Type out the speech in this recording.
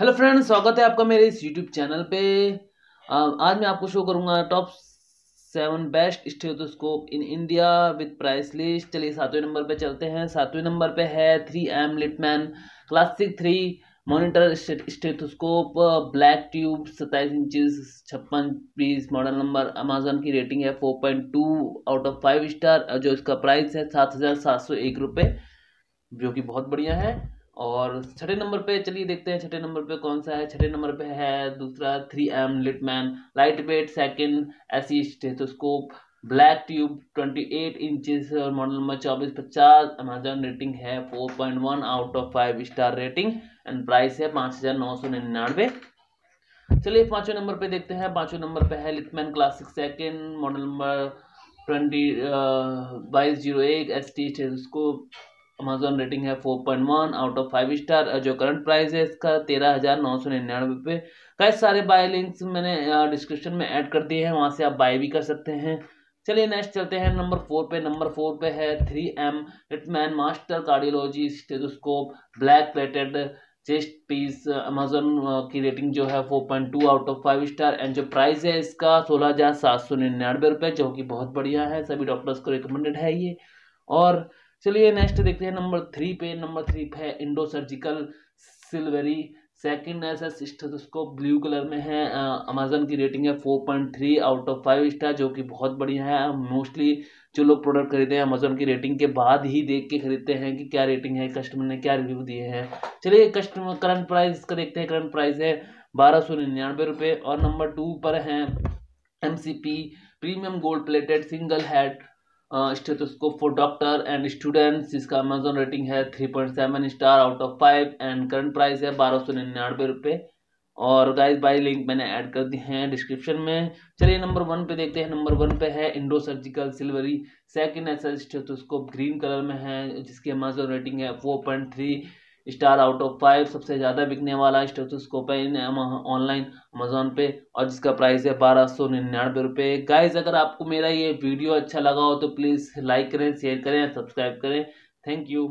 Hello friends, स्वागत है आपका मेरे इस यूट्यूब चैनल पे। आज मैं आपको शो करूँगा top seven best stethoscope in India with price list चलिए सातवें नंबर पे चलते हैं। सातवें नंबर पे है three M Littmann classic three monitor stethoscope black tube सत्ताईस इंचज छप्पन पीस मॉडल नंबर अमेजोन की रेटिंग है four point two out of five star जो इसका प्राइस है सात हज़ार सात सौ एक रुपये जो कि बहुत बढ़िया है। और छठे नंबर पे चलिए देखते हैं छठे नंबर पे कौन सा है। छठे नंबर पे है दूसरा three M Littmann light weight second SE stethoscope black tube twenty inches और मॉडल नंबर चौबीस पचास। अमेजोन रेटिंग है four point one out of five star rating and price है पाँच हज़ार नौ सौ निन्यानवे। चलिए पाँचवें नंबर पे देखते हैं। पाँचवें नंबर पे है Littmann classic second model number twenty बाईस ज़ीरो एक S T stethoscope Amazon rating है four point one out of five star जो करंट प्राइस है इसका तेरह हज़ार नौ सौ निन्यानवे पे। कई सारे बाय लिंक्स मैंने डिस्क्रिप्शन में ऐड कर दिए हैं, वहाँ से आप बाय भी कर सकते हैं। चलिए नेक्स्ट चलते हैं नंबर फोर पे। नंबर फोर पे है three M Littmann master cardiology stethoscope black plated chest piece Amazon की रेटिंग जो है four point two out of five star and जो प्राइस है इसका सोलह हज़ार सात सौ निन्यानवे रुपये जो कि बहुत बढ़िया है। सभी डॉक्टर्स को रिकमेंडेड है ये। और चलिए नेक्स्ट देखते हैं नंबर थ्री पे नंबर थ्री पे है Indo surgical silvery second S stethoscope blue colour में है अमेजन की रेटिंग है four point three out of five star जो कि बहुत बढ़िया है। मोस्टली जो लोग प्रोडक्ट खरीदते हैं अमेजोन की रेटिंग के बाद ही देख के खरीदते हैं कि क्या रेटिंग है कस्टमर ने क्या रिव्यू दिए हैं। चलिए कस्टमर करंट प्राइस इसका देखते हैं करंट प्राइस है बारह सौ निन्यानवे रुपये और नंबर टू पर है M C P premium gold plated single head stethoscope for doctor and students इसका अमेजोन रेटिंग है three point seven star out of five and current price है बारह सौ निन्यानवे रुपये और गाइस बाई लिंक मैंने ऐड कर दी हैं डिस्क्रिप्शन में। चलिए नंबर वन पे देखते हैं। नंबर वन पे है Indo surgical silvery second S stethoscope green colour में है, जिसकी अमेजोन रेटिंग है four point three star out of five, सबसे ज़्यादा बिकने वाला स्टेथोस्कोप है इन ऑनलाइन अमेजोन पे, और जिसका प्राइस है बारह सौ निन्यानवे रुपये गाइज़ अगर आपको मेरा ये वीडियो अच्छा लगा हो तो प्लीज़ लाइक करें शेयर करें सब्सक्राइब करें। Thank you